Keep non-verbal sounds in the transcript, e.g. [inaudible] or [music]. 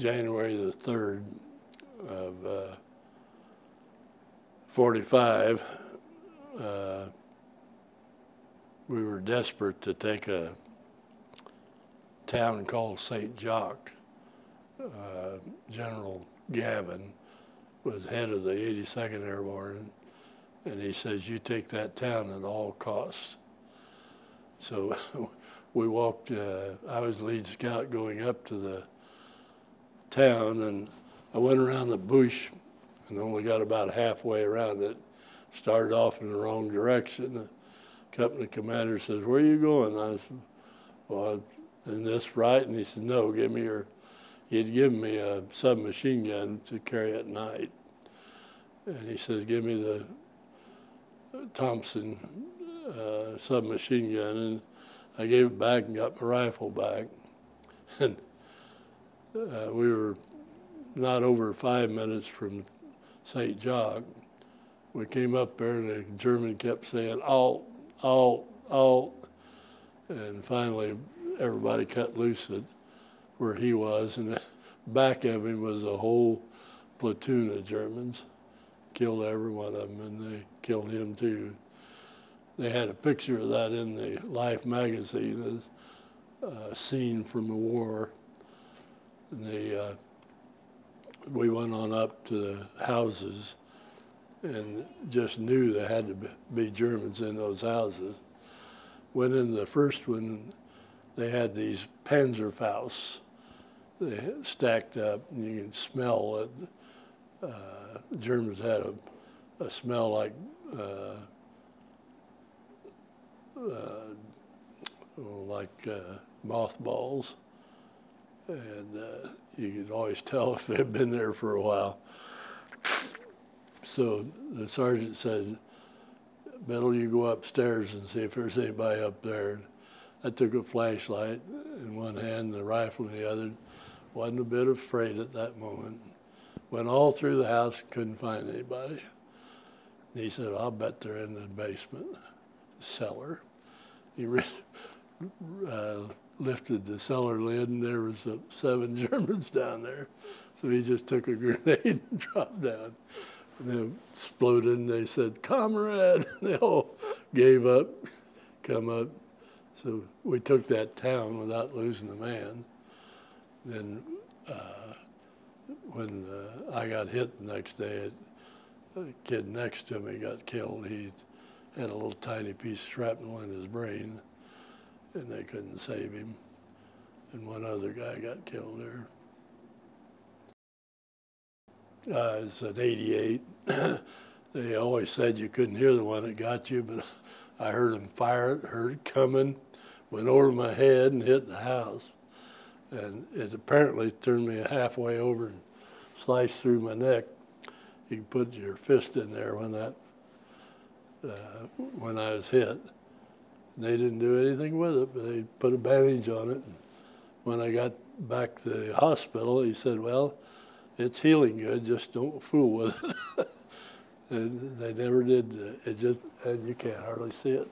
January the 3rd of uh, 45, uh, we were desperate to take a town called St. Jock. Uh, General Gavin was head of the 82nd Airborne, and he says, You take that town at all costs. So [laughs] we walked, uh, I was lead scout going up to the town, and I went around the bush and only got about halfway around it. Started off in the wrong direction. The company commander says, Where are you going? I said, Well, in this right? And he said, No, give me your. He'd given me a submachine gun to carry at night. And he says, Give me the Thompson uh, submachine gun. And I gave it back and got my rifle back. [laughs] And uh, we were not over five minutes from St. Jock. We came up there and the German kept saying, alt, alt, alt. And finally, everybody cut loose at where he was. And back of him was a whole platoon of Germans. Killed every one of them, and they killed him too. They had a picture of that in the Life magazine, as a scene from the war. They, uh, we went on up to the houses and just knew there had to be Germans in those houses. Went in the first one, they had these Panzerfausts they stacked up, and you can smell it. Uh, Germans had a, a smell like uh, uh, like uh, mothballs, and uh, you could always tell if they'd been there for a while. So the sergeant said, Biddle, you go upstairs and see if there's anybody up there. I took a flashlight in one hand and a rifle in the other. Wasn't a bit afraid at that moment. Went all through the house, couldn't find anybody. And he said, I'll bet they're in the basement, cellar. He [laughs] uh, lifted the cellar lid, and there was uh, seven [laughs] Germans down there. So he just took a [laughs] grenade and dropped down. And they exploded, and they said, "Comrade!" And [laughs] they all gave up, come up. So we took that town without losing a man. Then, uh, when uh, I got hit the next day, a kid next to me got killed. He had a little tiny piece of shrapnel in his brain, and they couldn't save him. And one other guy got killed there. Uh, it's at 88. [clears throat] they always said you couldn't hear the one that got you, but I heard him fire it, heard it coming, went over my head and hit the house. And it apparently turned me halfway over and sliced through my neck. You put your fist in there when that uh, when I was hit. And they didn't do anything with it, but they put a bandage on it. And when I got back to the hospital, he said, "Well, it's healing good. Just don't fool with it." [laughs] and they never did. It just and you can't hardly see it.